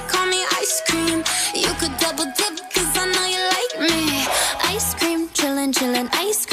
baby, call me ice cream. You could double dip, cause I know you like me. Ice cream, chillin', chillin', ice cream